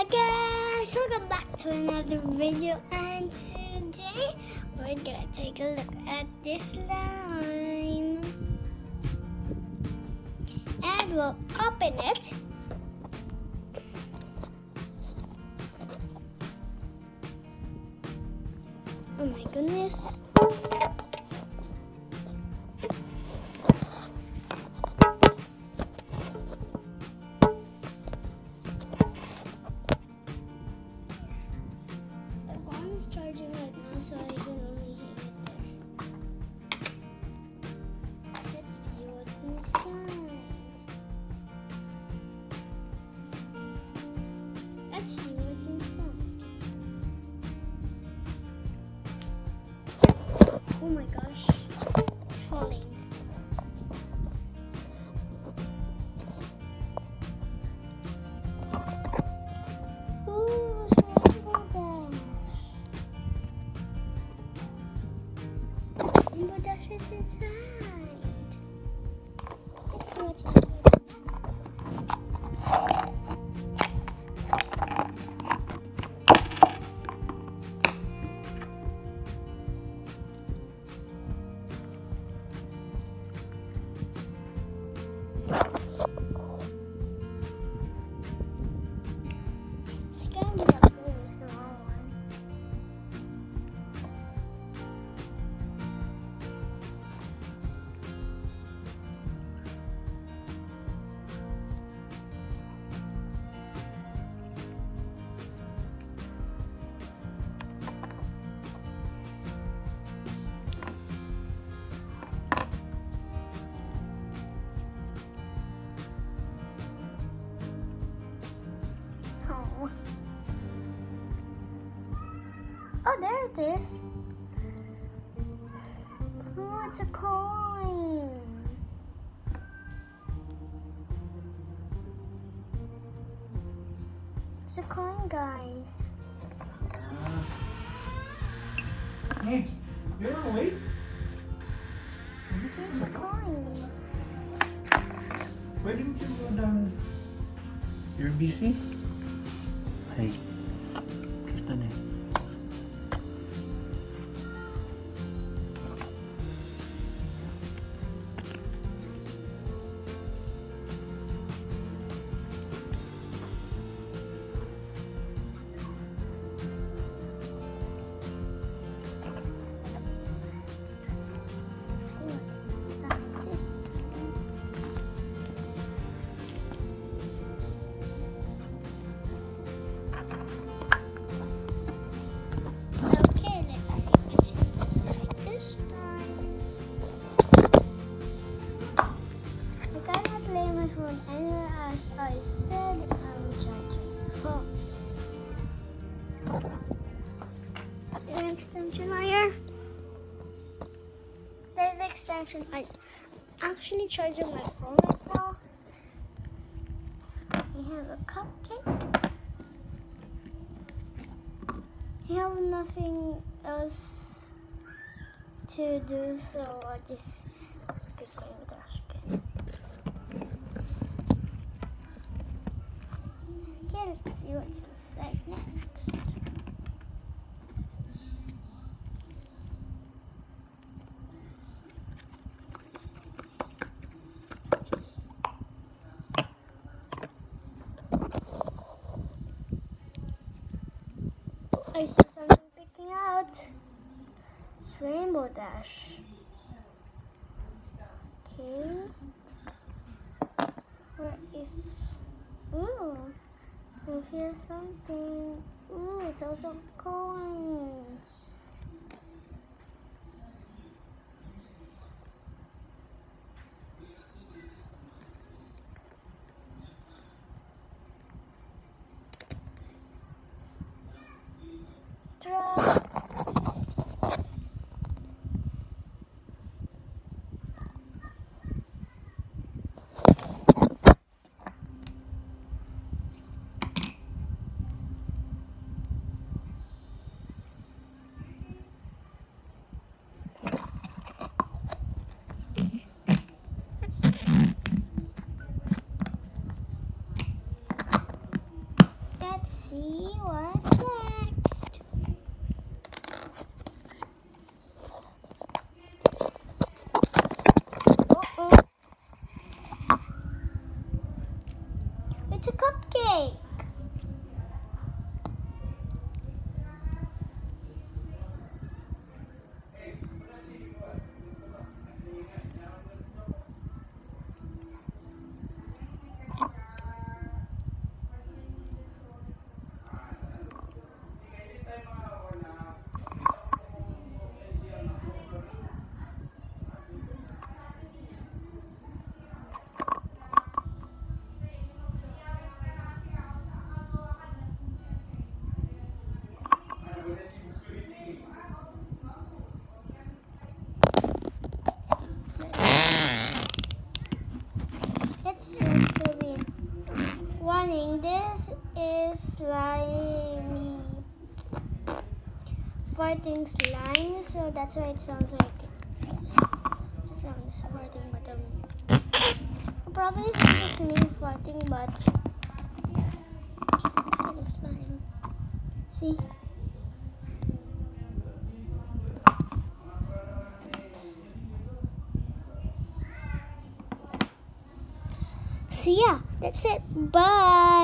Hi guys, welcome back to another video and today we're gonna take a look at this slime and we'll open it Oh my goodness. Oh my gosh, it's falling. Oh, there it is. Oh, it's a coin. It's a coin, guys. Uh, hey, you're awake? See, it's a coin. Why didn't you go down? You're busy? Hey, kamusta na? See An extension wire? There's the extension. I actually charging my phone right now. We have a cupcake. We have nothing else to do, so I just picking out. It's Rainbow Dash. Okay. Where is. Ooh. I hear something. Ooh, it's also coin. Warning. This is slimy farting slime, so that's why it sounds like it sounds farting. But um, probably it's me farting, but farting slime. See. Yeah, that's it. Bye.